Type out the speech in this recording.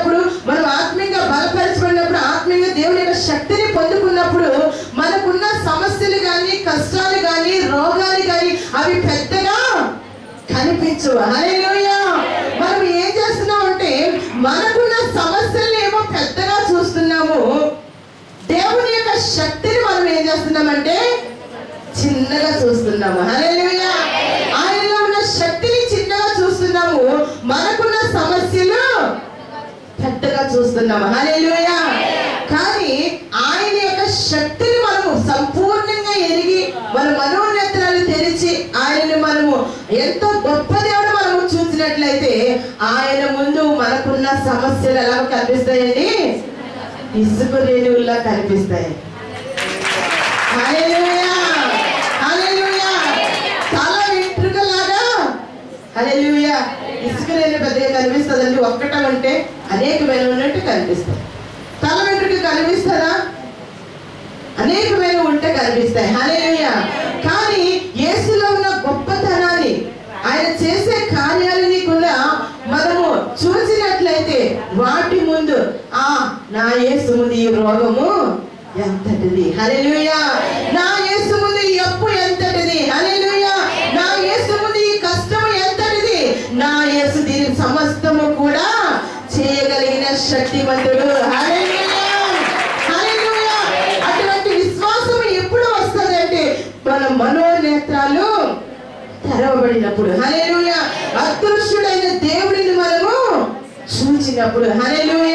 పొందుకున్నప్పుడు మనం ఆత్మీయంగా బలపరచబడినప్పుడు ఆత్మీయంగా దేవుని యొక్క శక్తిని పొందుకున్నప్పుడు మనకున్న సమస్యలు కానీ కష్టాలు కానీ రోగాలు కానీ అవి పెద్దగా కనిపించవు. హల్లెలూయా! మనం ఏం చేస్తున్నాం అంటే మనకున్న సమస్యలను ఏమో పెద్దగా చూస్తున్నాము. దేవుని యొక్క శక్తిని మనం ఏం చేస్తున్నామంటే చిన్నగా చూస్తున్నాము. హల్లెలూయా! చూస్తున్నాం చూస్తున్నాము కానీ ఆయన యొక్క శక్తిని మనము సంపూర్ణంగా ఎరిగి మన మనోనేత్రాలు తెరిచి ఆయనను మనము ఎంతో గొప్ప దేవుడు మనము చూసినట్లయితే ఆయన ముందు మనకున్న సమస్యలు ఎలా కనిపిస్తాయండి? ఇసుక రేణువుల్లా కనిపిస్తాయి. చాలా హల్లెలూయా. తల వెంట్రుకలాగా హల్లెలూయా. ఇసుక రేణు పెద్దగా కనిపిస్తుందండి. ఒక్కటం అంటే అనేకమైన ఉన్నట్టు కనిపిస్తాయి. తల వెంట్రుక కనిపిస్తుందా? అనేకమైన ఉంటే కనిపిస్తాయి. హల్లెలూయా. కానీ యేసులో ఉన్న గొప్పతనాన్ని ఆయన చేసే కార్యాలని కూడా మనము చూసినట్లయితే వాటి ముందు ఆ నా యేసు ముందు ఈ రోగము ఎంతటిది? హల్లెలూయా. నా యేసు ముందు ఈ సమస్తము కూడా చేయగలిగిన శక్తివంతుడు. అటువంటి విశ్వాసం ఎప్పుడు వస్తుందంటే మన మనోనేత్రాలు తెరవబడినప్పుడు. హల్లెలూయా అదృశ్యుడైన దేవుడిని మనము చూచినప్పుడు. హల్లెలూయా